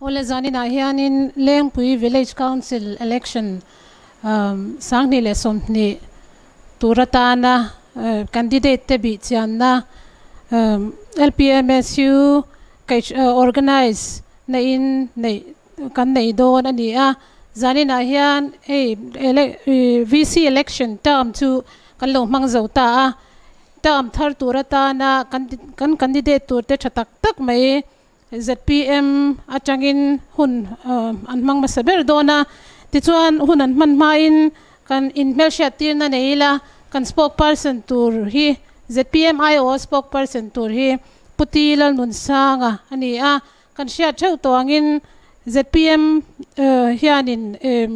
ole zanin na hian in lengpui village council election um sang ni le som ni turatana uh, candidate te bi chian na um, LPMSU kai uh, organize na in nei kan nei don ani a zanin na hian ei ele, uh, VC election term chu kan lo mang zo ta a term thar turatana kan kan candidate tur te thatak tak mai zpm atangin hun uh, an mang masaber dona ti chuan hun an man ma in kan in melshia tir na neila kan spoke person tur hi zpm io spoke person tur hi putilal nun sanga ani a kan sha theu angin zpm uh, hianin um,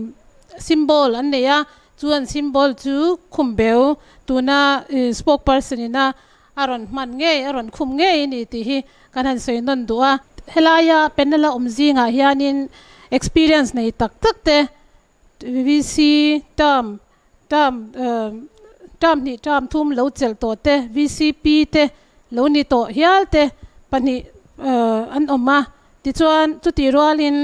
symbol an neya chuan symbol chu khumbeu tuna uh, spokesperson ina aron man nge aron khum nge ni ti hi kan han soi non duwa helaya penala umzi nga hianin experience nei tak tak te. Vvc term term eh, term ni term thum lo chel to te. Vcp te lo ni to hial te. Pani eh, an oma ti chuan chu ti rolin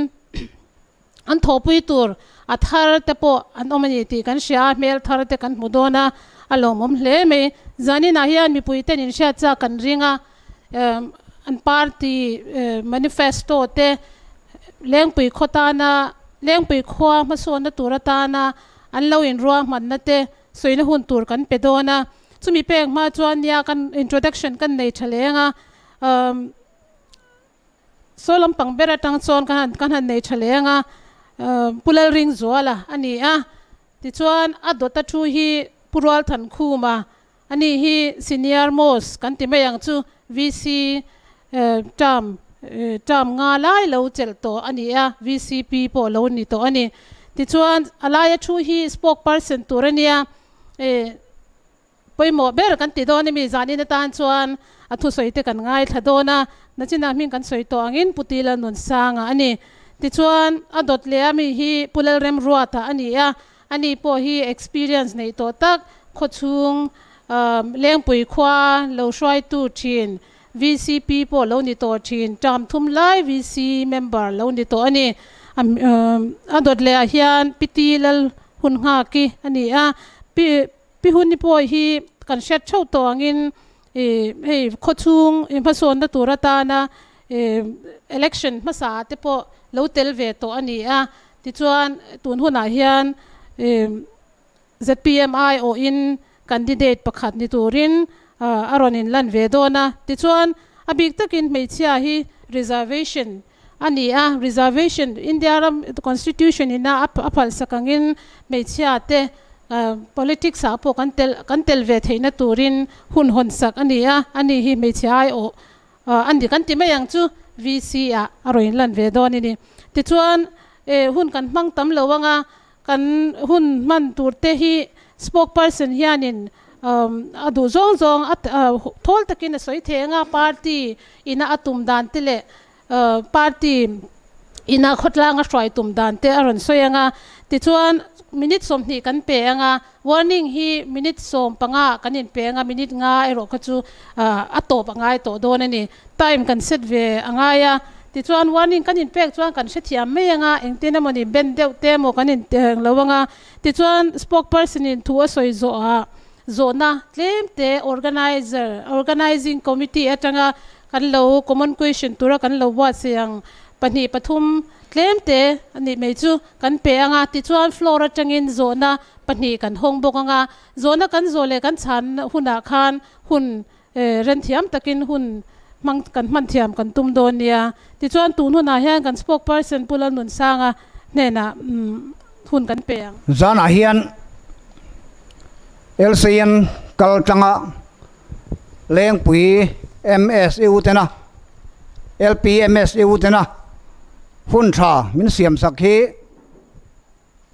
an thopui tur. Athar te po an omani ti kan sha mel thar te kan mudona. Alom om hle me, zani na hian mi pui ten in sha cha kan ringa an party eh, manifesto te lengpui khotana lengpui khwa ma so na turatana an lo in ruwa man na te soina hun tur kan pedona chumi peng ma chuan ya kan introduction kan nei thalenga um solam pangbera tang chon kan kan han nei thalenga pulal ring zuala, ani a, ti chuan a dota thu hi pural than khu mà anh hi senior most kan ti mayang chu vc eh, tam eh, tam nga lai lo chel to. Ani a vcp po lo ni to. Ani ti chuan alaya thu hi spokesperson turania e eh, poimo ber kan ti do ni mi zani na tan chuan a thu soi te kan ngai thadona na. China min kan soi to angin putila nun sanga ani ti chuan a dot le ami hi pulel rem ruata. Ani a อันนี้พอฮี experience ในตัวตักคดชุงเลี้ยงปุ๋ยควาเราช่วยตู้ชิน VCP พอเราในตัวชินจำทุ่มไล่ VC member เราในตัวอันนี้อันดดเลยเฮียนพิธีลหุ่นหากีอันนี้อะพี่พี่หุ่นนี่พอฮีการเช็ดเช่าตัวงินเอ้เฮ้ขดชุงอิมพัสโซนตัวรัตานะเออ election มาสาเตปอเราเตลเวตัวอันนี้อะที่ชวนตุนหุ่นอาเฮียน ZPMI o in candidate pakhat ni turin aron in lan ve dona ti chuan abik takin meichia hi reservation. Ani a, reservation, india ram constitution ina apal sakangin meichia te politics a po kan tel kan tel ve theina turin hun hon sak. Ani a ani hi meichia ai o andi kan ti mayang chu vc a aroin lan ve doni ni ti chuan e, hun kan mang tam lowanga kan hun man tur te hi spokesperson hianin um adu zong zong at uh, thol takin a soi thenga party ina atum dan tile uh, party ina khotlanga swai tum dan te aron soyanga ti chuan minute som ni kan pe anga. Warning hi minute som panga kanin pe anga, minute nga, ero khachu uh, ato panga to don ani. Time kan set ve anga ya ti chuan warning kanin pek chuan kan se thiam me anga engtina moni ben deuh te mo kanin teng lowanga ti chuan spokesperson in thu a soi zo a zona claim te organizer organizing committee atanga kan lo common question tura kan lo wa siang pani pathum claim te ani me chu kan pe anga ti chuan floor atangin zona pani kan hong bok anga zona kan zole kan chan huna khan hun ren thiam takin hun mang kan man thiam kan tum don nia ti chuan tu nu na hian kan spokesperson pulan nun sanga ne na hun ah, mm, kan pe ang. Zana ah hian LCN kal tanga, leng pui MS eu tena LPMS eu tena hun tha, min siam sakhi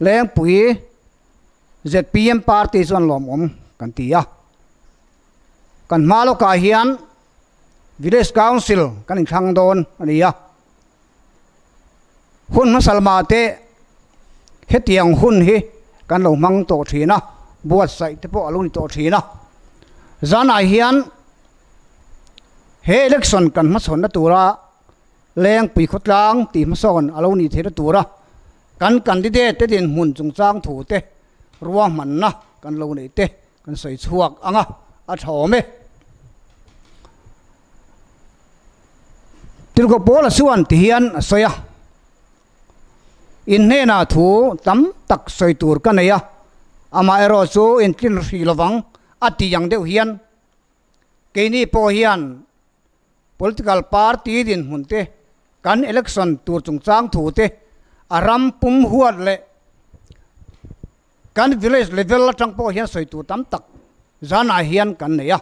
leng pui ZPM party zon lom om kan tia kan malo ka ah hian วิริศกาวสิลกันอีางโดนอันนี้อะหุ่นมาสลมาเตเฮตียงหุ่นเฮีกันหลงมังโตทีนะบวชใส่ที่พอกลุงโตทีนะจานาเฮียนเฮเล็กซอนกันมาสนนตัวละแรงปีขดล้างตีมาสอนอารมณ์นี้เทตัวละกันกันที่เดเตเดินหุ่นจงจ้างถูเตรัวมมันนะกันลงนี่เตกันใส่ชวกอะอะถอมเอ til ko bola suan ti hian soya. In ne na thu tam tak soi tur ka nei a ama ero chu in tin ri lawang ati yang deuh hian. Keini po hian, political party din hunte kan election tur chung chang thu te, aram pum huat le. Kan village level la tang po hian soi tu tam tak, zana hian kan ne ya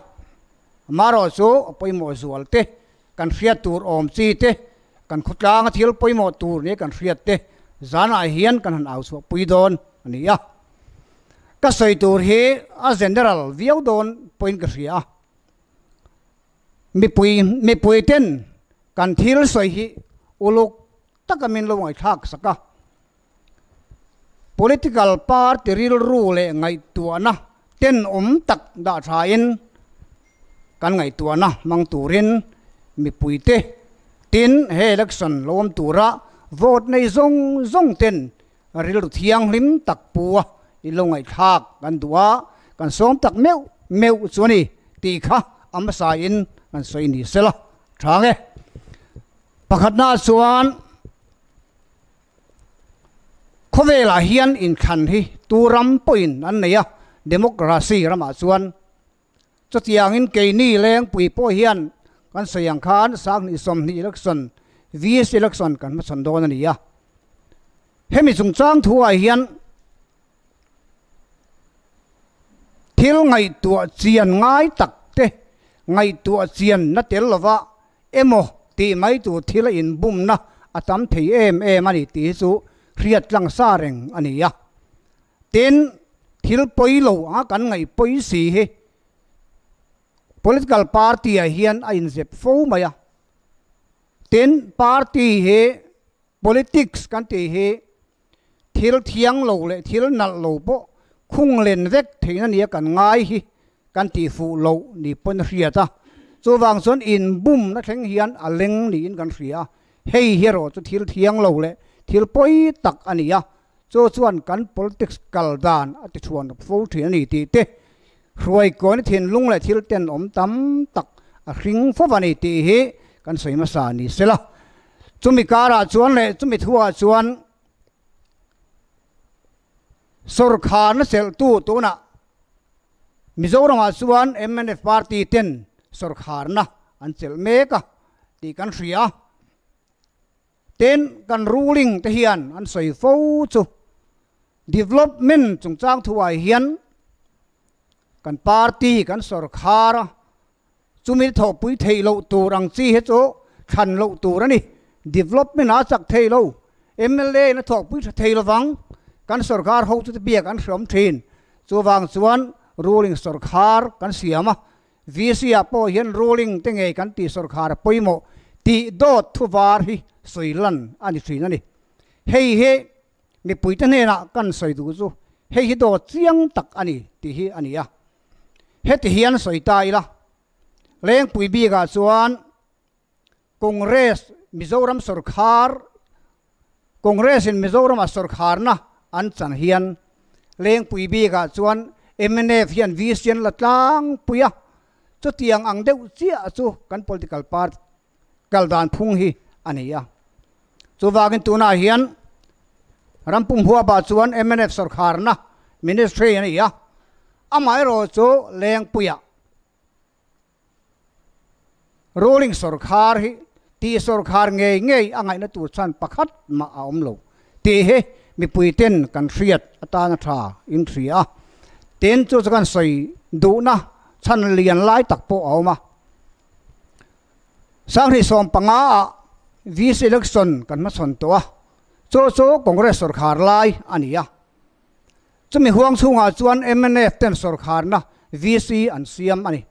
maro chu apoi mo zual te kan hriat tur om chi te kan khutlang thil poimo tur ni kan hriat te zana hian kan han au so pui don ani ya ka soi tur hi a general viau don point ka hria mi pui mi pui ten kan thil soi hi uluk takamin lo ngai thak saka political party ril rule ngai tuana ten om tak da thain kan ngai tuana mang turin mi puite tin he election lom tura vote nei zong zong ten ril thiang lim tak puwa i lo ngai thak kan duwa kan som tak meu meu chuani ti kha amasa in kan soi ni sela thange pakhat na chuan khowela hian in khan hi turam poin an neya democracy rama chuan chutiang in ke ni leng pui po hian kan sayang khan sang ni som ni election vs election kan ma chan don ania hemi chung chang thua hian thil ngai tua chian ngai tak te ngai tua chian na tel lova emo ti mai tu thil in bum na atam thei em em ani ti chu riat lang sa reng ani ya tin thil poi lo a kan ngai poi si he political party a hian a in zep fo maya a tin party he politics kan ti he thil thiang lo le thil nal lo bo khung len vek theina nia kan ngai hi kan ti fu lo ni pon hria ta. Chu wang son in bum na theng hian a leng ni in kan ria hei hero chu thil thiang lo le thil poi tak ania chu chuan kan politics kal dan ati chuan fo thiani ti te. รวยก่อนทียนลุงและทิลเตนอมตำตักริงฟบันิตีเฮกันสวยมาสานีเสละจุมิการาจวนและจุมิทัวจวนสุรขานเซลตูตัวน่ะมิโรมาจวนเอ็มเอ็นเอฟพาร์ตีเตนสุรขานนะอันเซลเมกะตีกันเสียเต้นกันรูลิงเทียนอันสวยฟูจู development จงจ้างถวายเฮียน กันปาร์ตี้กันสุรคาระจุมิทอปุยเทโลตูรังซีเฮโจชันโลตูรนี่ development อาสักเทโลเอ็มเอลเอนะทอปุยเทโลฟังกันสุรคารเขาจะเบียกันสมทีนจูวังสวน ruling สรคารกันเสียมาวิเสียพอเห็น ruling ตั้งไงกันตีสุรคารปุยโมตีโดดทุวาร์ฮิสวยลันอันนี้สวยนั่นนี่เฮ้เฮมีปุยตั้งเนี่ยนะกันสวยดูจูเฮ้ฮิโดเจียงตักอันนี้ตีฮีอันนี้อะ hết hiền soi tai la leng pui bi ga chuan congress mizoram sarkar congress in mizoram a sarkar na an chan hian leng pui bi ga chuan mnf hian vision la tlang puya chu tiang ang deuh chia chu kan political part kal dan phung hi. Ania chu wagin tuna hian rampum huwa ba chuan mnf sarkar na ministry ania อามายโรจูเลียงปุยะ ruling สรคาร์ฮิตีสุรคารเงยเงยอ่างไงนตูชันประคัดมาอมลงตีเฮมีปุยเต้นกันเสียดตานาทาอินทรียะเต้นจูจะกันใส่ดูนะชันเลียนไล่ตักโปเอามาสังที่สอมปังอาวิสิลักษณ์กันมาสนตัวโจโจคอนเกรสสรคารไล่อันนี้ จะมีห่วงสูงอาจวนเอ็มเอฟเต็มสุร์ขานะวีซีอันเสียมอันนี้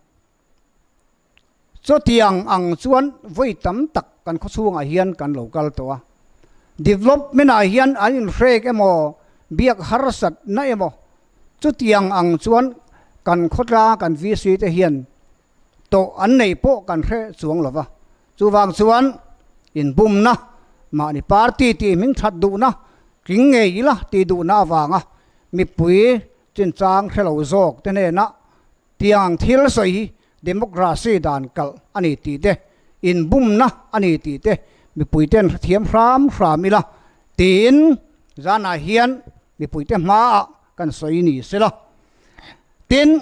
จะเตียงอังจวนไว้ตั้มตักกันเขาสูงอาเฮียนกันเหล่ากัตัว development อาเฮียนอันนี้เรกเอ็มโอเบียกฮาร์สัตนั่นเอโมจะเตียงอังจวนกันคดรากันวีซีจะเฮียนโตอันไหนโปกันเรสวงหรอวะจูวางจวนอินบุมนะมาในปาร์ตี้ทีมิงชัดดูนะกิ้งเงยละตีดูน้าวางอะ mi pui chin chang khelo zok te ne na. Tiang thil sai, democracy dan kal ani ti te. In bum na ani ti te. Mi pui ten thiam ram ram ila. Tin zana hian, mi pui te ma kan soi ni se la tin,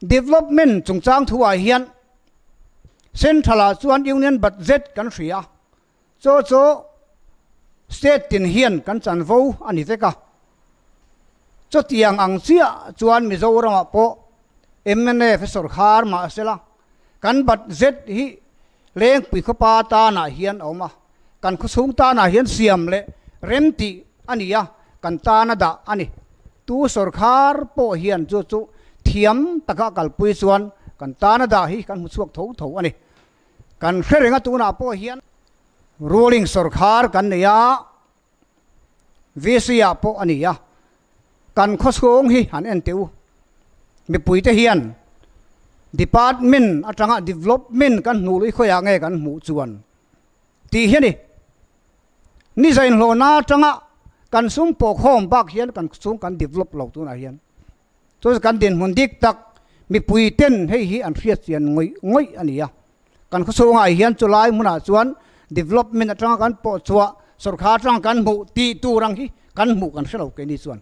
development chung chang thua hian, central chuan union budget kan hria cho cho set tin hian kan chan vo ani te ka. Cho tiang ang sia chuan mizoram po. MNF sarkar ma sela kan bat z hi leng pui khopa ta na hian oma. Kan khu sung ta na hian siam le. Remti ania kan ta na da ani. Tu sarkar po hian chu chu thiam taka kal pui chuan. Kan ta na da hi kan mu chuak tho tho ani. Kan hrenga tu na po hian. Ruling sarkar kan ya visia po ania kan khosong hi han en teu mi pui te hian department atanga development kan nu lui khoya nge kan mu chuan ti hian ni ni zain lo na tanga kan sum po khom bak hian kan sum kan develop lo tu na hian to kan den mun dik tak mi pui ten hei hi an riat chian ngoi ngoi ania kan khosong ai hian chulai muna chuan development atanga kan po chua sarkar tang kan mu ti tu rang hi kan mu kan selo ke ni chuan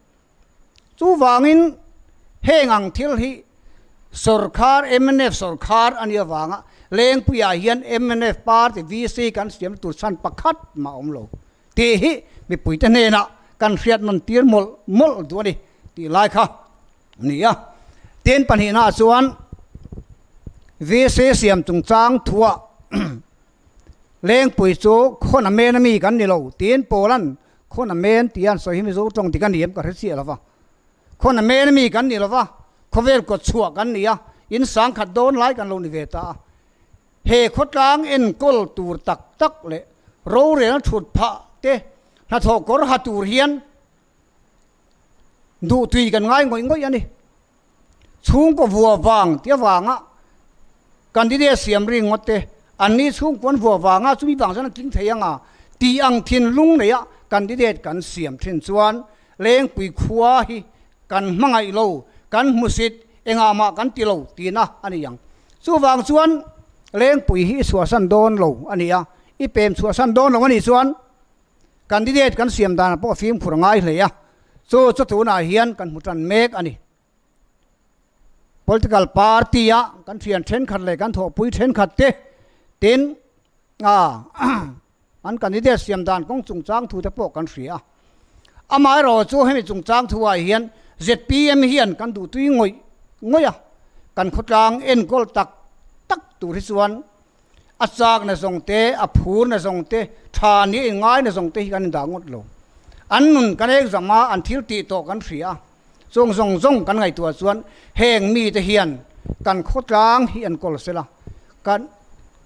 chu wangin hengang thil hi sarkar MNF sarkar ania wanga leng puya hian MNF party VC kan siam tur san pakhat ma om lo ti hi mi pui ta ne na kan riat man tir mol mol du ni ti lai kha ni ya ten pan hi na chuan VC siam chung chang thua เลี้ยงปุ๋ยโจคนอเมนมีกันนี่เราเตียนโปลันคนอเมนเตียนสอยมิโซตรงติกันเดียมกับเสียแล้วฟะคนอเมนมีกันนี่ละวะคขาเวลกดชั่วกันนี่ยอินสังขัดโดนไล่กันลงนิเวตาเฮคดกลางเอ็นกลตูรตักตักเลยรู้เรียนถุดพระเตะถ้าถกรหัตูเฮียนดูตีกันง่ายง่อยง่อยอันนี้ชุ่มก็วัววางเตี้ยวางอะกันที่เดียเสียมริงงดเตะ อันนี้ช่วงวนหัววางอะงนี้บางส่วนกิ้เทียงอะตีอังทินลุงเลยอะกันดิเดตกันเสียมทินชวนเลี้ยงปุยขวาฮีกันมังไงโลกันมุสิดเองอามากันตีโลตีนะอันนี้ยังช่วงวางส่วนเลี้ยงปุยฮีสัวสันโดนโลอันนี้อะอีเปมสัวสันโดนโลอันนี้ส่วนกันดิเดตกันเสียมดานพวกฟิล์มผุดง่ายเลยอะช่วสุดถูน่าเฮียนกันมุตันเมกอันนี้ political party อะกันเทียนเทนขัดเลยกันถั่วปุยเทนขัดเตะ ตินอ่ามันกันนี่เดียเสียมดานของจุงจ้างถูตะโปกันเสียอามายรอจูให้มีจุงจ้างทัวเฮียนเจ็ดปีเอ็มเฮียนกันดูตุยงอยงอยอะกันขดลางเอ็นกอลตักตักตุริส่วนอาจารในทรงเตะอภูนะทรงเตะทานี่ง่ายในทรงเตะกันด่างดลงอันนุ่นกันเองสมาอันทิลตีโตกันเสียทรงทรงทรงกันไงตัวส่วนแห่งมีแต่เฮียน กันขดลางเฮียนกอลเสละกัน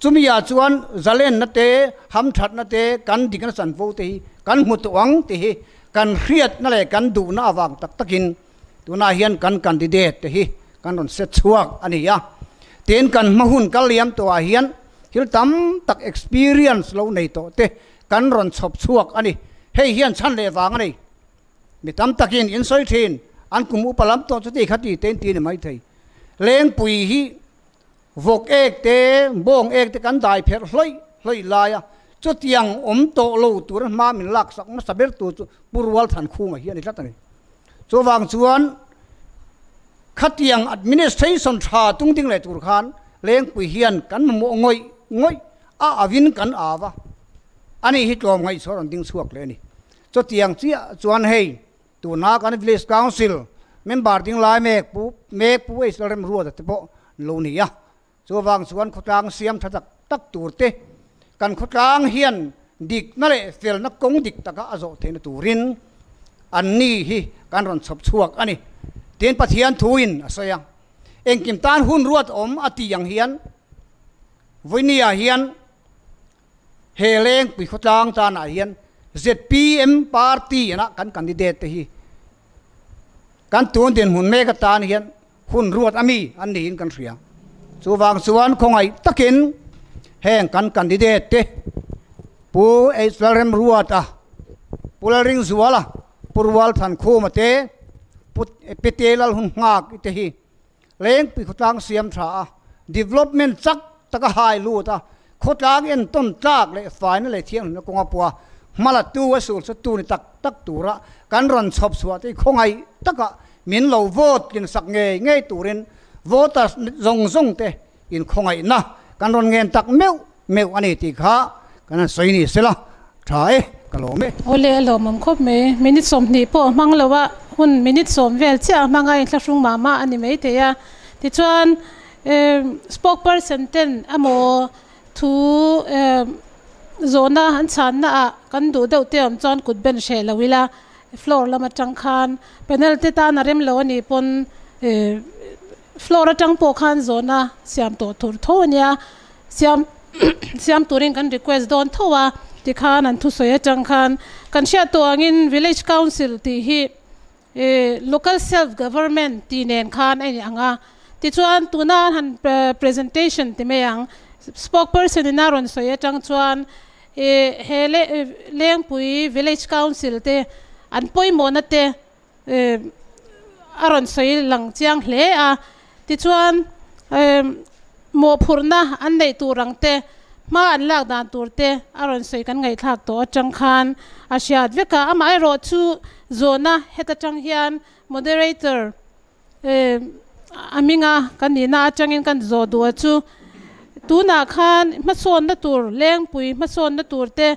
kan chumia chuan zalen na te, ham that na te, kan dikan san vo te hi, kan mut wang te hi, kan hriat na le, kan du na awang tak takin. Tuna hian kan candidate te hi, kan ron set chuak ani ya. Ten kan mahun kaliam to a hian, hil tam tak experience lo nei to te, kan ron chop chuak ani. Hei hian chan le wang ani. Mi tam takin in soi thin, an kum upalam to chu ti khati ten ti ne mai thei. Leng pui hi วกเอกเตบงเอกเตกันได้เพลห้อยห้อยลายจุดยังอมโตโลตัวมามินลักสักมาสเบรตัวปุรวัลทันคู่มาเฮียนี่ละตันนี่จวางชวนขัดยัง administration ชาตุงติงเลยตุรคานเลี้ยงปุยเฮียนกันมงอยงอยอาอวินกันอาวะอันนี้ฮิตลมไงสอนติงสวกเลยนี่จุดยังเสียชวนให้ตัวนักอันนี้ village council เมมบาร์ติงลายเมกปูเมกปูเอสเลมรัวแต่ปะโลนี่ยะ ชัววางสวนขตรางเสียมทักตักตูรเตกันขตรางเฮียนดิกนั่นแหละเสียนักกงดิกตะกะอโศเทนตูรินอันนี้ฮีการรอนสบชวกอันนี้เตียนปะเทียนทูอินอสยังเองกิมตานหุ่นรวดอมอติยังเฮียนวินียเฮียนเฮเลงปีขตรางตานาเฮียน ZPM party นะกันคันดิเดตฮีกันตัวเดีนหุ่นแม่กตานเฮียนหุ่นรวดอามีอันนี้กันเสียง สุวางสวนคงไอตะกินแห่งกันกันดีเดตปูไอสลเรมรัวตาปูลริงสวละปูวัลทันคู่มาเตปุตเปิเตลลหุนงากอิตฮีเลงปิขตังเสียมถา development จักตะกหายลู่ตาขตังเอ็นต้นจากเลยฝ่ายนั่นเลยเที่ยงนกงอปัวมาละตัวสุตสตูนี่ตักตักตูระการรันชอบสวัสดีคงไอตะกะมินเหลาโวดกินสักเงยเงยตูเรน voters zong zong te in khongai na kan ron ngen tak meu meu ani ti kha kan soi ni sela thai kalo me ole alo mam khop me minute som ni po mang lawa hun minute som vel cha manga in thlashung mama ani mai te ya ti chuan spokesperson ten amo thu zona han chan na a kan du deuh te am chuan kut ben she lawila floor lama tang khan panel te ta na rem lo ni pon flora atang po khan zona, siam to thur thonia siam siam turin kan request don thowa ti khan an thu soya chang khan. Kan sha to angin village council ti hi e, local self government ti nen khan ai anga. Ti chuan tuna han presentation ti meyang spokesperson in aron soya chang chuan e hele e, leng pui village council te, an poi mona te e, aron soi lang chiang hle a. ติชวนหมอพูนะอันในตัวรังเตมาอันลรกด่านตัวเตะอรุณสวยกันไงทักตัวจังคันอาชีพเวกาอามาไอรอชูโซนะเฮตจังเฮียนมอดเรเตอร์เอออามิงากันนี่นาจังเงินกันโซดัวชูตัวนาคันมาโซนนัตัวเลี้ยงปุยมาโซนนัตัวเตะ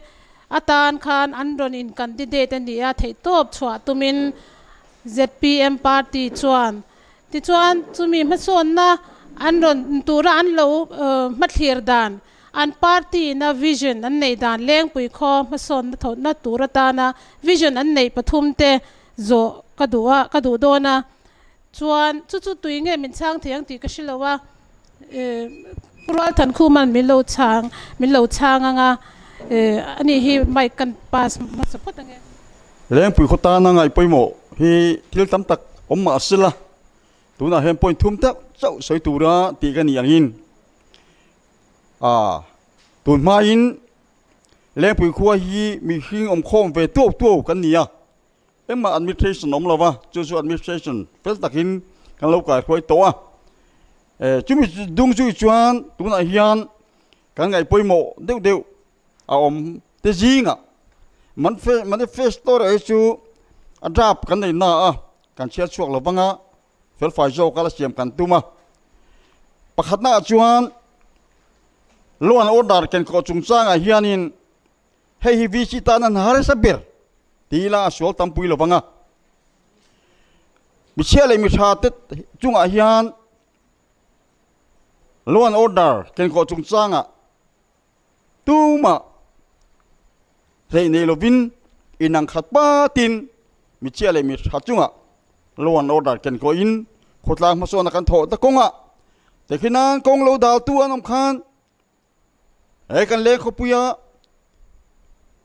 อาตานคันอันรอนอินกันดีเดตันดีอาเทตบชัวตุมิน ZPM party ชวน ที่ชวนจุมีมาส่วนนะอันรอนตัวร้านเราเอ่อมาเทียร์ดานอันพาร์ตี้นะวิชันอันไหนดานเลี้ยงปุยคอมาส่วนนะถอดนะตัวระตานะวิชันอันไหนปฐุมเตโจกระดูวกระดูโดนะชวนชุดชุดตัวเงี้มันช่างเทียงตีก็ชิลว่าเอ่อพราะทันคู่มันมีโลช้างมีโลช้างอะเอออันนี้ฮีไม่กันปัสมาสปอตังเงเลี้ยงปุ๋ยขตานังไงไปหมดฮีที่ตั้มตักผมมาสิละ tu na hen point thum tak, chau soi tura ti kan yang in. À tu ma in, le pui khua hi, mi hing om khom ve tu tu kan nia em ma administration om lova chu chu administration, fel takin kan lo ka khoi to a. Ờ, Chú mi dung chu chuan, tuna hian kan ngai poimo deu deu, a om te jinga man fe man fe store e chu adap kan nei na a, kan chia chuak lo banga fel fai zo kala siam kan tuma pakhat na chuan luan order ken ko chung chang a hianin hei hi vi chi ta nan hare sabir tila sual tampui lo banga mi chia mi tha te chung a hian luan order ken ko chung chang a tuma rei nei lovin inang khat pa tin mi chele mi tha chunga luan order ken ko in khotlang ma so na kan tho ta konga te khinan kong lo dal tu anom khan e kan le kho puya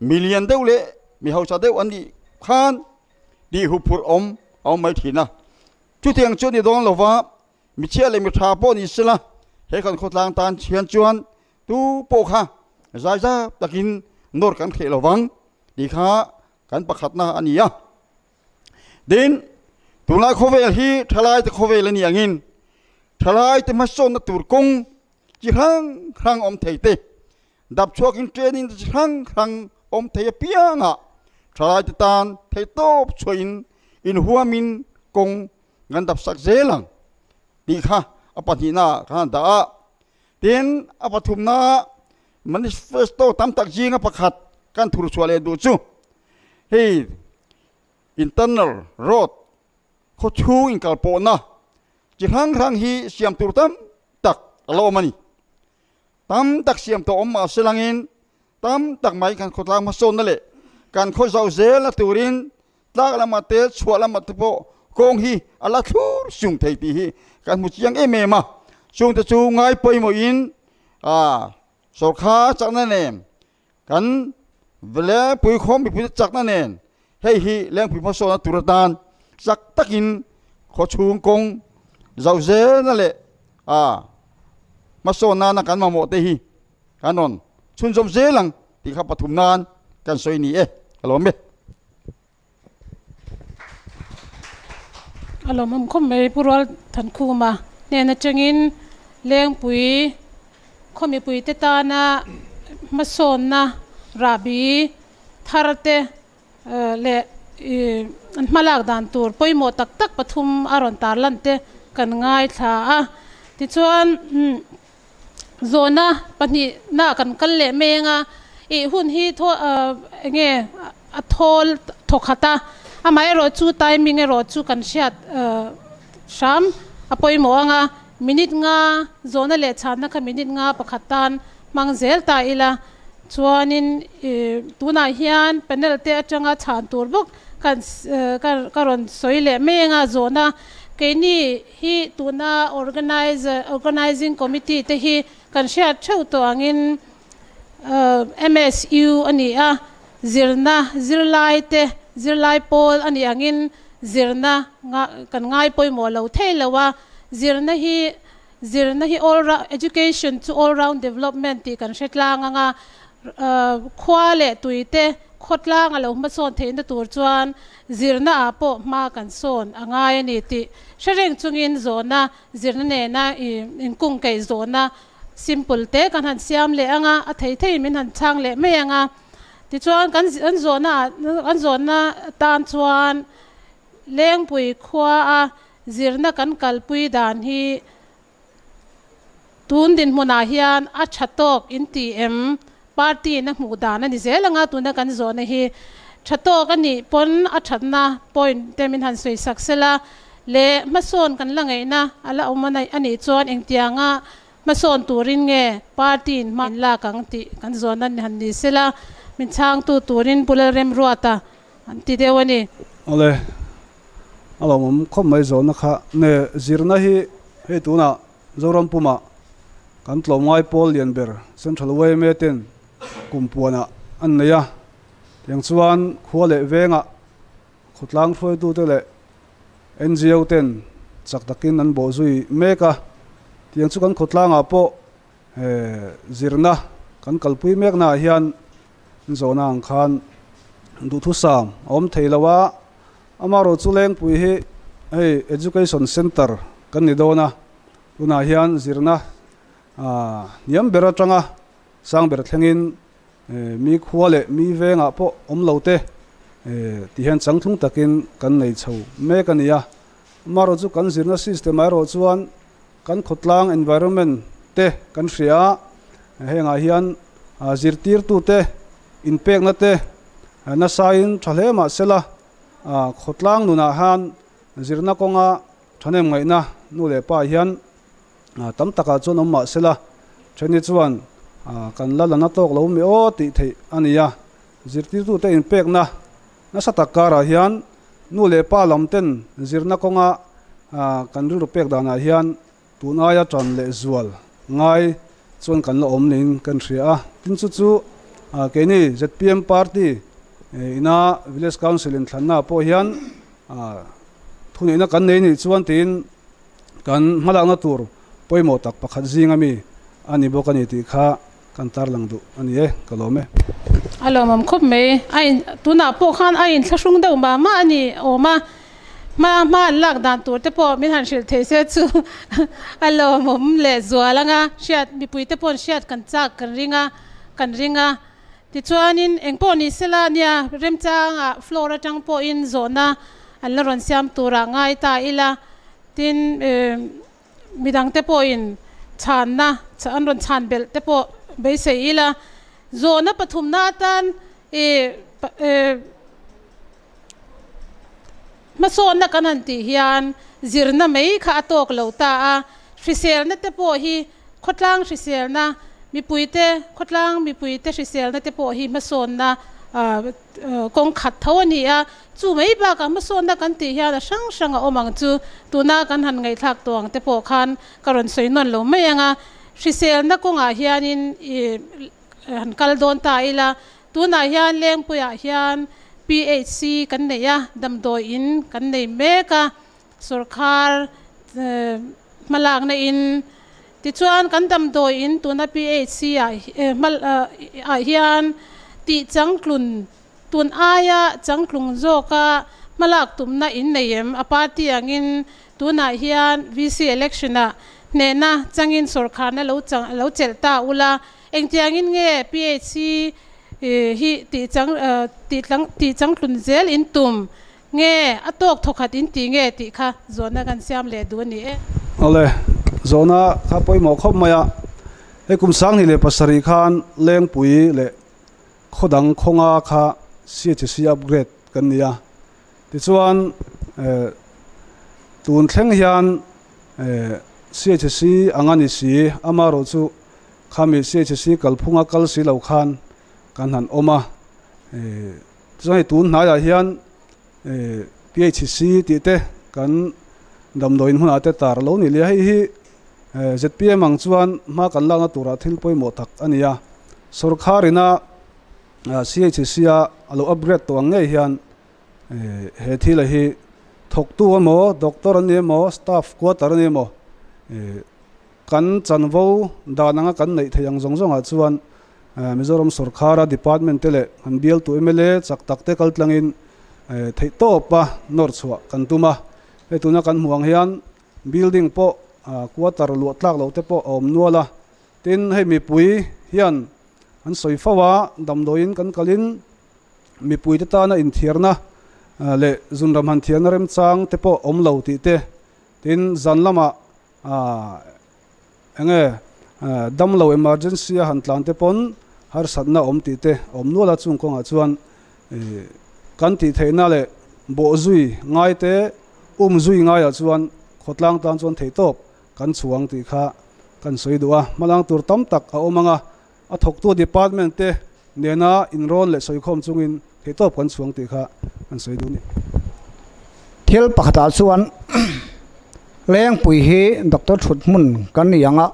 million deuh le mi hau sa deuh an di khan di hu phur om au mai thina chu tiang chu ni dong lova mi chia le mi tha po ni sila he kan khotlang tan chian chuan tu po kha zai za takin nor kan khe lowang di kha kan pakhat na ania din tunai khovel hi, thalai te khovel ani angin. Thalai mất mason na tur kong. Chỉ hang hang om đập cho kinh chuak in training chi hang hang om ngạ thà lai te tan thầy top cho in huamin kong, ngan dap sak zelang. Di kha thì na kan da. Apa apathum na manifesto tam tak jinga pakhat. Kan thur chwale du chu. Hey, internal road. เขาชูงกัลปนะจิรังรังฮีเสียมตุรตัมตักอารมันี่ตัมตักเสียมตัอมมาสลังอินตัมตักไม่กันขดลามาโซนนั่นแหละการขดเจ้าเซลตุรินตักละมาเตชวละมาตโปกงฮีอัลลทูรสุงไทยปีฮีการมุจยังเอเมมะสุงตะจูง่ายไปมอินอ่าสอขาจากนั่นเองกันเวลาปุยคมไปพุทธจักนั่นเองให้ฮีแรงผิวพระนตุรตาน จักตักินขอชูงกงเจ้าเจนั่นแหละอ่ามาโซนานักันมาหมดเฮีกันนนชุนสมเจลังที่ขับปฐุมนานกันสวยนี่เอ๊ะอารมณ์เบอารมณ์มันคมไม่พูดว่าทันคู่มาเนี่ยนะจังอินเลี้ยงปุ๋ยคมมีปุ๋ยเตตานะมาโซนนะราบีทารเตเอ่อเละ Eh, malak dan tur. Poimo tak tak pathum aron tar lan te kan ngai tha a. Ti chuan hmm, zona pani na kan kal le nga e eh, hun hi tho nge a thol thokhata amai ro chu timing e ro chu kan siat sham apoi mo nga minute nga, zona le chan na kha minute nga pakhatan mangzel ta ila chuanin e, tuna hian panel te atanga chan tur bok kan e, kan karon soile menga zona. Ke hi tuna organize, organizing committee te hi kan sha thau to angin e, MSU ani a, zirna, zirlai te, zirlai pol ani angin, zirna nga, kan ngai poi mo lo theilawa zirna hi zirna hi all education to all round development ti kan ขว้าเลตุยเตคดล่างอะไรมาโซนเทนตัวจวนจีรนาอาโปมากันโซนอ่างไงนี่ติเชริงจุงอินโซนะจีรนาเนนาอินกุ้งไก่โซนะซิมเปิลเตกันหันเสียมเลงอะอัฐิเทมินหันช่างเละไม่ยังอะติจวนกันอันโซนะอันโซนะตานจวนเลี้ยงปุยขว้าจีรนากันกัลปุยดานฮีตูนดินมุนาฮิอันอัชตอกอินทีเอ็ม party na mu hmu dan ani zelanga tuna kan zo na hi thato ka ni pon a thatna point temin han soi saksela le mason kan langai na ala umana ani chon engtianga mason turin nge, party man la kang ti kan zo na ni han ni sela. Min chang tu turin bularem ruata an ti dewani ole alo mum khom mai zo na kha, ne zirna hi, he tuna zoram puma kan tlo ngai pol yen ber, central way me ten kumpuana an neya yang chuan khuale venga. Khutlang phoi tu te le NGO ten. Chak takin an bo zui meka tiang chu kan khutlanga po e zirna. Kan kalpui mek na hian zona ang khan du thu sam. Om theilawa amaro chuleng pui hi hey education center. Kan ni dona tuna hian zirna, a niam bera tanga sang ber thlengin ờ, mi khuale mi venga po, om lote ờ, ti hian changthung takin kan nei chho me kania à. maro chu kan zirna system ai ro chuan kan khotlang environment te kan hria henga hian à, zirtir tu te, in pek na te. À, na sain thale ma sela khotlang nuna han zirna konga thanem ngai na. Nu le pa hian tam taka chuan om ma sela thani chuan kan la lana tok lo mi o ti thei ania zirti tu te in pek na na satakara hian nu le pa lam ten zirna konga kan ru pek dana hian tu na ya tran le zual ngai chuan kan la om nin kan hria tin chu chu ke ni zpm party ina village council in thlanna po hian thuni na kan nei ni chuan tin kan malak na tur poimo tak pakhat zingami ani bokani ti kha kan tar lang du ani e kalome. Alo, mam khop me ai tuna po khan ai thlashung deuh ma. Ma ani, o ma ma ma lak dan tur te po min han shil the se chu. Alo mom le zualanga shiat, mi pui te pon shiat kan chak kan ringa kan ringa. Ti chuanin eng po ni sela nia. Rem chang a flora tang po in zona alla ron siam tura ngai ta ila tin eh, midang te po in, chan na. Chan ron chan bel te po เบสอีละโซนปฐุมนาตันเอเอมาโซนนักนันติฮิอันจิรนาไม่ข้าตกเหลาตาฟิเซลนั่นเตปโอฮีขดล่างฟิเซลนะมีปุยเตขดล่างมีปุยเตฟริเซลนั่นเตปโอฮีมาโซนนะกองขัดเท่านี้อะจู่ไม่บ้ากัมาโซนนักกันติฮิอันช่างช่างอ่อมังจู่ตัวน้ากันหันไงทักตัวงเตปโอคันกรณสวยนวลหลงไม่ยังอะ hrisel na kawngah hianin an kal dawn ta ila, tuna hian lengpuiah hian PHC kan nei ya dam kan nei meka sarkar eh, malak na in. Tichuan kan damdawiin tuna phc ah eh, eh, hian tih changtlun tun aia changtlung zawka hmalak tumna in neim a party angin, tuna hian vc election a เนน่าจังอินสุรคานะเราจังเราเจลตาอุลาเองจังอินเงี้ยพีเอชีฮีตีจังเอ่อตีจังตีจังคุณเซลอินตุมเงี้ยอตโตกทกขัดอินตีเงี้ยตีค่ะโซน่ากันเสียมเลดูนี่เอเอาเลยโซน่าข้าไปมอข้ามมาเอ้กุมสังนี่เลยภาษาริคานเลี้ยงปุ๋ยเลยขดังคงอาค่ะเสียจะเสียอัปเกรดกันเนี่ยที่ส่วนตูนเข่งยาน CHC angani si amaro chu khami CHC kalphunga kal si lo khan kan han oma eh chuan hi tun hnaya hian eh PHC ti te kan dam doin huna te tar lo ni le hi hi eh, ZPM ang chuan ma kan langa tura thil poi mo thak ania. Sarkarina CHC a alo upgrade to angai hian eh, he thi a hi thok tu mo doctor ani mo staff quarter ani mo kan chan vo dananga kan nei thayang zong zong a chuan eh, Mizoram Sarkara department tele han bial tu mle chak tak te kal tlangin eh, thei to pa nor chua, kan tuma he tuna kan huang hian, building po quarter lu tlak lo te po om nuala tin he mi pui hian, an soi fawa dam doin kan kalin mi pui te ta na in thierna eh, le zunram han thian rem chang te po om lo ti te. Tin zanlama enge damlo emergency han tlan te pon har satna om ti te om nu la chung kong a chuan e, kan ti theina le bo zui ngai te um zui ngai a chuan khotlang tan chuan thei top kan chuang ti kha kan soi duwa. Malang tur tam tak a omanga a thok tu department te nena inron le soi khom chungin thei top kan chuang ti kha kan soi du ni. Thel pakhata chuan แรงปุ๋ยเฮดรชุดมุนกันยังอะ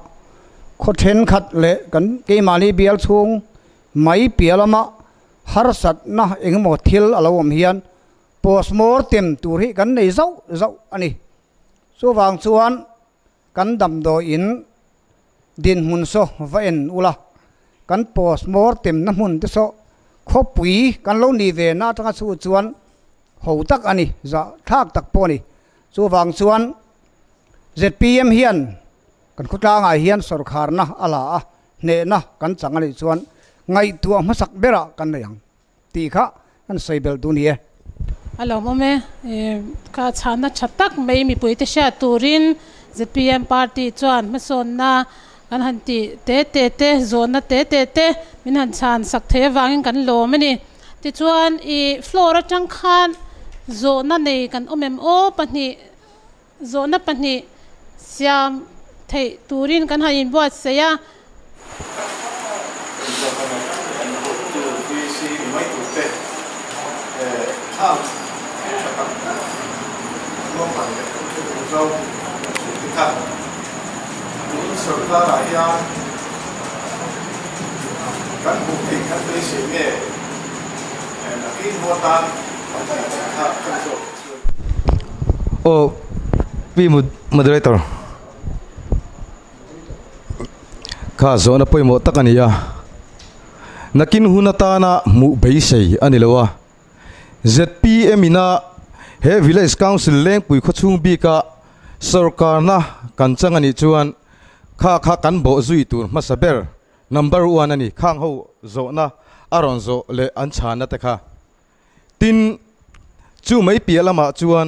โคเทนขัดเละกันกี่มาลีเบียลชุงไม่เปียละมะฮาร์สัตนะเองหมดทิลอะไรวมเฮียนปอสมอร์เต็มตัวให้กันในเจ้าเจ้าอันนี้ส่วนบางส่วนกันดำโดอินดินมุนโซเวนอุละกันปอสมอร์เต็มน้ำมุนที่โซขบปุ๋ยกันเล่านีเวน่าทั้งสูจวนหูตักอันนี้จะทักตักปนี่ส่วนบางส่วน ZPM hian. Kan khutla ngai hian sarkar na ala a ne na kan chang ani chuan. Ngai tua masak bera kan yang. Ti kha kan seibel du ni e. Alo mo me eh, ka chana chatak mai mi pui te sha turin. ZPM party chuan ma son na kan han ti te te te zona te te te min han chan sak the wangin kan lo mani ti chuan i flora chang khan zona nei kan omem o pani zona pani siam thei turin kan han in buat se ya kan bukti kan muatan kan so Oh, À. À. P moderator. kha zona poi mo takaniya. Nakin hunata na mu beisei anilowa ZPM ina he village council leng pui khochung bi ka, sarkar na kanchang ani chuan, kha kha kan bo zui tur masaber number 1 ani khang ho zo na aron zo le an chana ta kha tin chu mai pialama à, chuan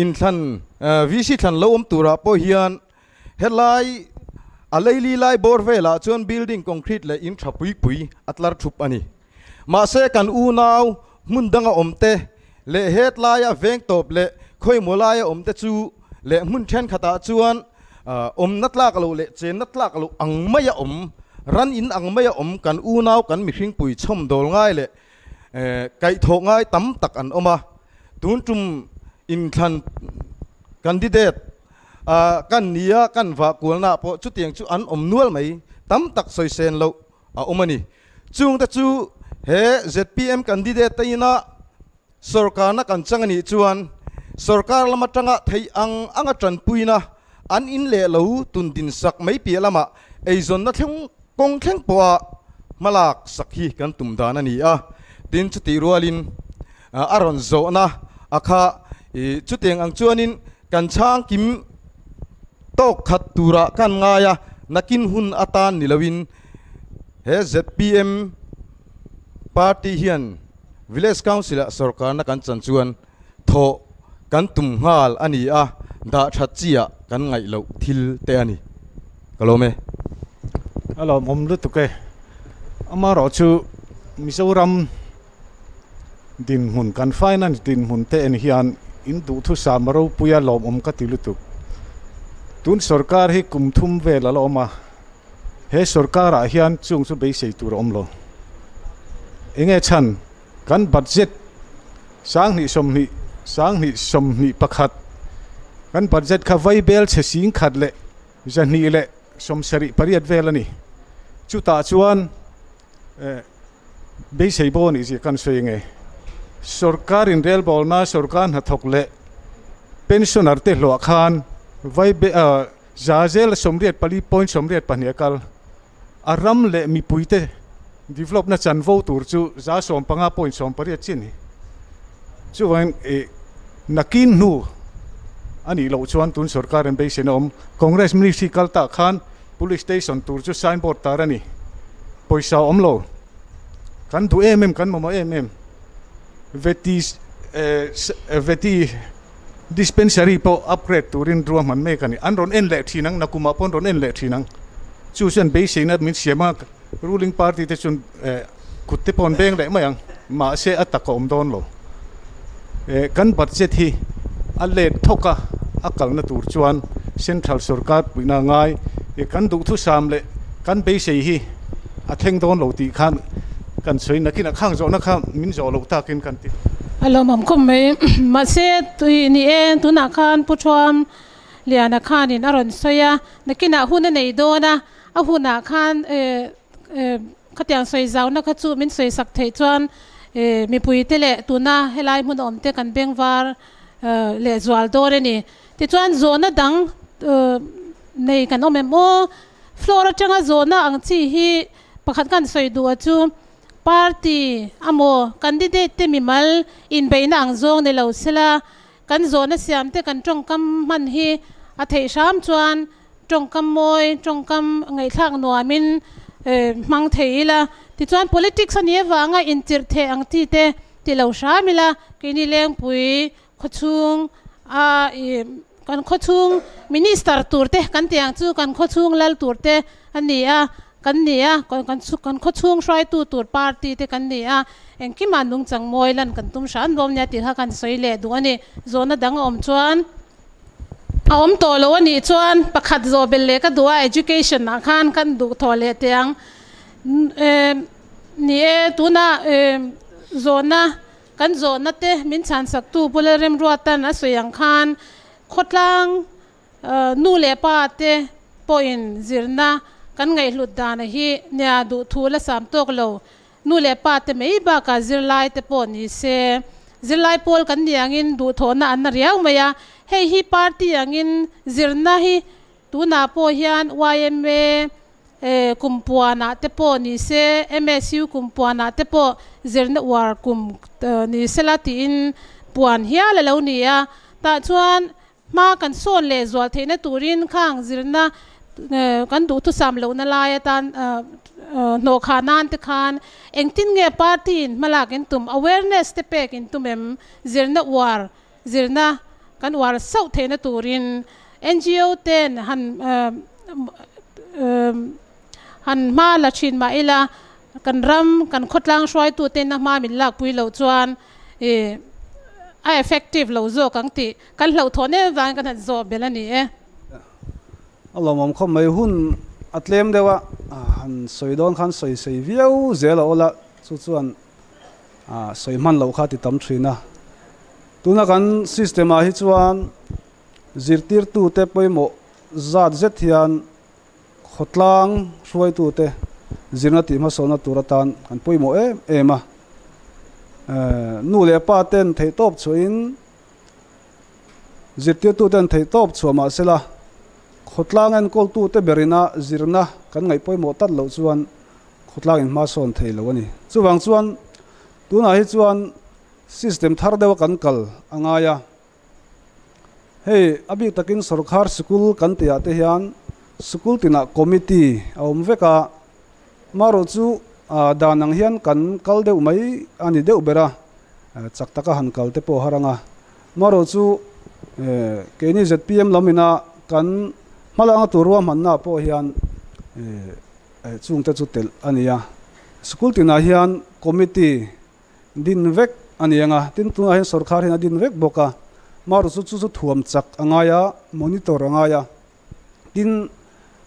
อินทันวิสิทันเลอมตัวรับพยานเฮลไลอะไรลีไลบอร์เวลาวนบิลดิ้งคอนกรีตและอินทรบปุยปุยอัตลาร์ทุบอันนี้มาเสกันอูนาวมุนดังอมเตและเฮตลายเวงตบเลคอยมัไลาอมเตจูและมุนเชนขตาจวนอมนัดลากเราเลเจนนัดลากเราอังไม่ยอมรันอินอังไม่ยอมกันอูนาวกันมิชิงปุยชมโดลง่ายเลยไก่โถง่ายตั้มตักอันออมาตุนจุ่ม in khan candidate. A kan nia kan va kulna po chu tiang chu an om nual mai tam tak soi sen lo a omani chung ta chu he zpm candidate taina sarkar na kan changani chuan sarkar lama tanga thei ang anga tran puina an in le lo tun din sak mai pi lama ei zon na thleng kong thleng poa malak sakhi kan tum dan ani a tin chu ti rualin aron zo na. Akha chút tiền ăn ang chuanin kan chang kim tok khat tura kan ngaya nakin hun atan nilawin he zpm party hian village council a sarkar na kan chan chuan tho kan tum hal ani a da that chia kan ngai lo thil te ani kalome alo mom lu tu ke ama ro chu mizoram din hun kan finance din hun te en hian in du thu samaro puya lom om ka tilutuk tun sarkar hi kumthum ve la loma he sarkar a hian chung chu be sei tur om lo enge chan kan budget sang ni som ni sang ni som ni pakhat kan budget kha vai bel che sing khat le zani le som sari pariat la ani chu ta chuan be sei bo ni ji kan soi nge सरकार इन rail ball ना सरकार हथोक ले पेंशनर ते लो खान वै बे जाजेल समरियत पली पॉइंट समरियत पने कल अरम ले मी पुइते develop na chan vo tur chu za som panga point som pari chini chu wan e nakin nu ani lo chuan tun sarkar en beisen om congress ministry kalta khan police station tur chu signboard tarani poisa om lo kan du em em kan mama em em veti ờ, ờ, veti dispensary po upgrade turin ruam man me kani an ron en le thinang nakuma pon ron en le thinang chu sen be sein at min sema ruling party te chun ờ, kutte pon beng le mayang. Ma se ataka om don lo. Kan budget hi a le thoka akal na tur chuan. Central sarkar puina ngai. E kan du thu sam le kan be sei hi. A theng don lo ti khan. Kan soi na kin a khang zo na kha min zo lo ta kin kan ti alo mam khom me ma se tu ni en tu na khan pu thwam liana khan in aron soya nakina huna nei do na a huna khan e e khatiang soi zau na kha chu min soi sak thei chuan e mi pui te le tu na helai mun om te kan beng var le zwal do re ni ti chuan zo na dang nei kan om em o flora changa zo na ang chi hi pakhat kan soi du chu party amo candidate te mi mal in beina ang zong ne lo sela kan zo na siam te kan tong kam man hi a thei sham chuan tong kam moi tong kam ngai thak no amin mang thei la ti chuan politics ani wanga in tir the ang ti te ti lo shamila ke ni leng pui khochung a kan khochung minister turte kan tiang chu kan khochung lal turte ani a กันเนี่ยกันกันสุกันขช่วงช่วยตูตัวปาร์ตี้ที่กันเนี่ยเองกี่มันลุงจังมวยลันกันตุ้มฉันบอมเนี่ยติดหากันสวยเละดูอันนี้โซนดังอมชวนอมโตแล้วนี่ชวนประคัดโซเบลเล็ก็ดูว่า education นะขันกันดูทอเลเตียงเอ่อนี่ตัวน่ะเอ่อโซนนะกันโซนนั่นเตมินชันสักตูบุเลเรมรัวตันนะสวยังขันโคตรลังเอ่นู่เลป้าเต point zirna kan ngai hlut dan hi nya du thu la sam tok lo nu le pa te mei ba ka zir lai te po ni se zir lai pol kan niang in du tho na an riau maya hei hi party angin zirna hi tu na po hian yma e kumpuana te po ni se msu kumpuana te po zirna war kum ni selati in puan hia la lo ni ya ta chuan ma kan son le zwal theina turin khang zirna kan du tu sam lo na lai tan no khanan te khan engtin nge partin malak in tum awareness te pek in tum em zirna war zirna kan war sau theina turin ngo ten han han ma la chin ma ila kan ram kan khotlang shwai tu ten na ma min lak pui lo chuan e a effective lo zo kang ti kan lo thone wang kan zo belani e alo mom không mai hun atlem dewa. Ah, han soidon khan soi sei viau, zela ola, chu chuan a soi man lo kha ti tam thina tuna kan system a hi chuan zirtir tu te poimo zat zet hian, khotlang hruai tu te zirna ti ma sona turatan kan poimo em ema eh, nu le pa ten thei top chuin zirtir tu ten thei top chuama sela khotlang anh kol tu te berina zirna kan ngai poimo tat lo chuan khotlang in ma son thei lo ani. Chuwang chuan tuna hi chuan system thar dewa kan kal angaya hei, abi takin sarkar school kan tia te hian, school tina committee awm veka maro chu danang hian kan kal deuh mai ani deuh bera. Chak taka han kal te po haranga. Maro chu e, keni zpm lamina kan malang tur wa po hian e eh, chung eh, te chu tel ania school tin a hian committee din vek anianga tin tu hian sarkar hian din vek boka. Maru chu chu thuam chak angaya monitor angaya. Tin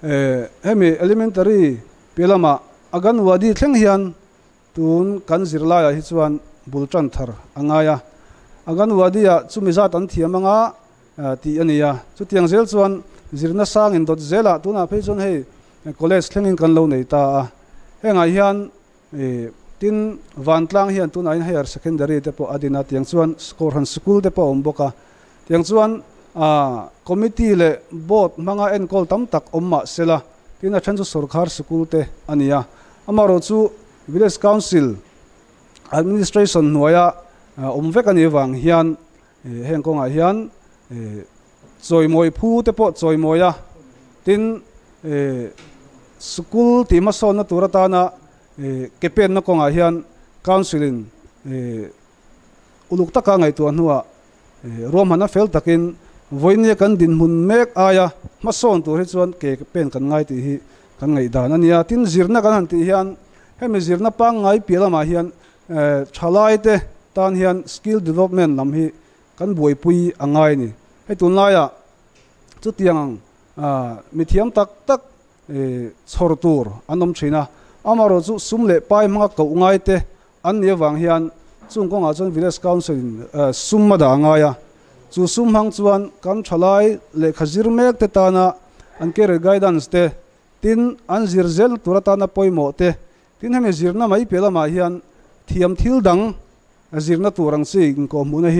eh, hemi elementary pelama agan wadi thleng hian tun kan zirla ya hi chuan bulchan thar angaya. Agan wadi ya chumi zat an thiamanga ti ania chu tiang zel chuan zirna sang in dot zela tuna phei chon hei eh, college thlengin kan lo nei ta a. Henga hian eh, tin van tlang hian tuna in higher secondary te po adina tiang chuan score han school te po om boka tiang chuan, a, committee le board manga en kol tam tak omma ah sela. Tin a than chu sarkar school te ania amaro chu village council administration nuaya omvek ani wang hian eh, heng konga hian choi moi phu te po choi à, tin eh, school ti ma son na turata na eh, kepen na konga ah hian counseling eh, uluk taka ngai tu anua rom hana fel takin voinia kan din mun mek aya ma son tu hi chuan ke pen kan ngai ti hi kan ngai dan ania tin zirna kan han ti hian hemi e zirna pa ngai pilama ah hian thalai te tan hian skill development lam hi kan buai pui angai ni. ให้ตุนไล่อะจุดเตียงอ่ามีเทียมตักตักเอ่อชอร์ตูร์อันนมชินะอามารู้จุดสุ่มเละไปมังก็ง่ายเตะอันนี้วางเฮียนจุงกงอาจารย์วิเลสคาวน์สินเอ่อสุ่มมาด่างง่ายอะจุดสุ่มหังจวนกันชลายเละขจิรเมกเตตานะอันเกเรไกดันสเตตินอันจิรเซลตุรตานะปอยโมเตตินเฮมจิรนะไม่เปล่ามาเฮียนเทียมทิลดังจิรนะตัวรังสิงก็มุนเฮ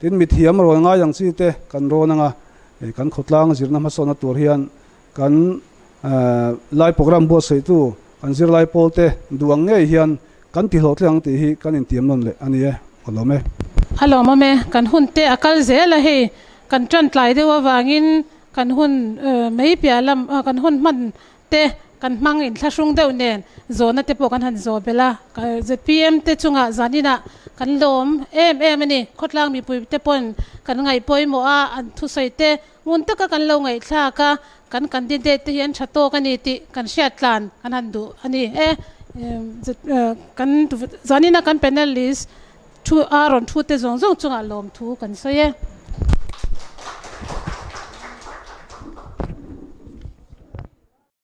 tin mi thiam ro nga yang chi te kan ro nanga kan khotlang zirna ma sona tur hian kan lai program bo sei tu. Kan zir lai pol te duang nge hian kan ti hlot tlang ti hi. Kan in tiam non le ani e olome alo mame kan hun te akal zela he kan tran tlai de wa wangin kan hun ờ, mei pia lam ờ, kan hun man te kan mang in thlasung deuh nen. Zona te pawh kan han zo bela. Zpm te chunga zanina kan lawm em em ani. Khotlang mi pui te pawn kan ngai poi mo a, an thu sai te. Mun taka kan lo ngai thla ka. Kan candidate din de te hian thato kan ni ti. Kan sha tlan kan han du ani e. e kan zanina kan panel list thu aron thu te zong zong chunga lawm thu kan so ye.